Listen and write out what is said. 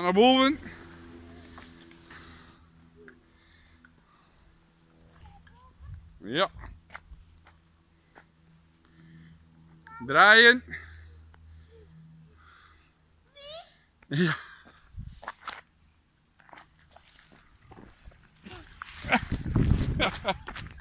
Na naar boven. Ja. Draaien. Ja.